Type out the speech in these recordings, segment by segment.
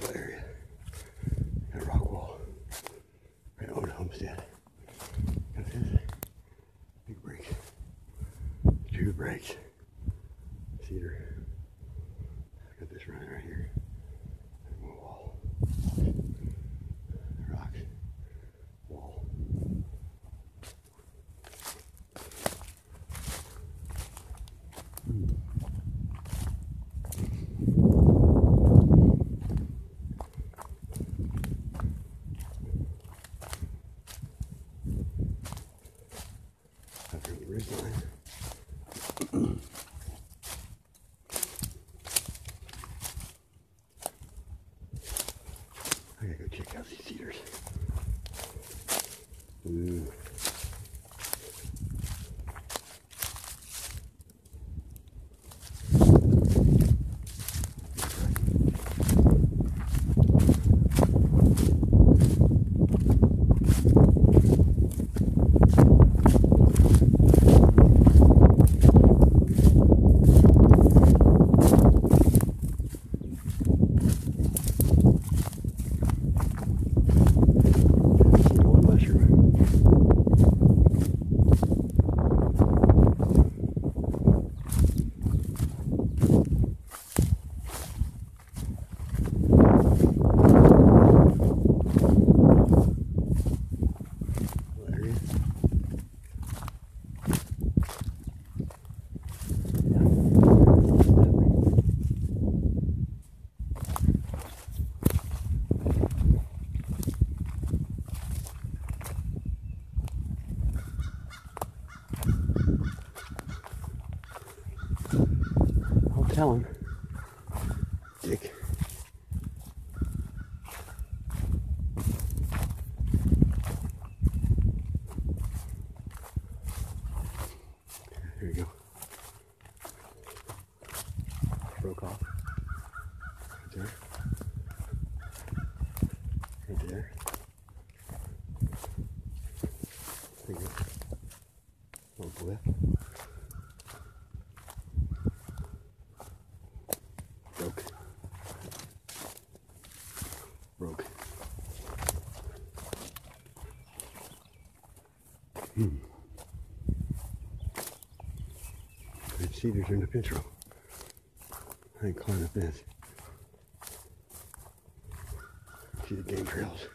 nice area. I gotta go check out these cedars. Ooh. Tell him. Dick. Here you go. Broke off. Right there. Right there. There you go. Little blip. Broke. Broke. Hmm. Red cedars in the fence row. I ain't climb the fence. See the game trails.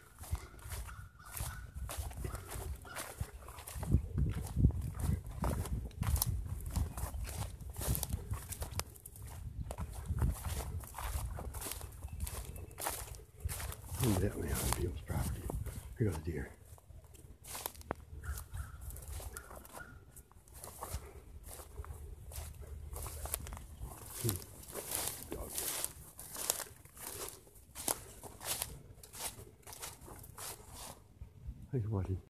I'm definitely on people's property. Here goes a deer. Watching.